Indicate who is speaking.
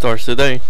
Speaker 1: stars today.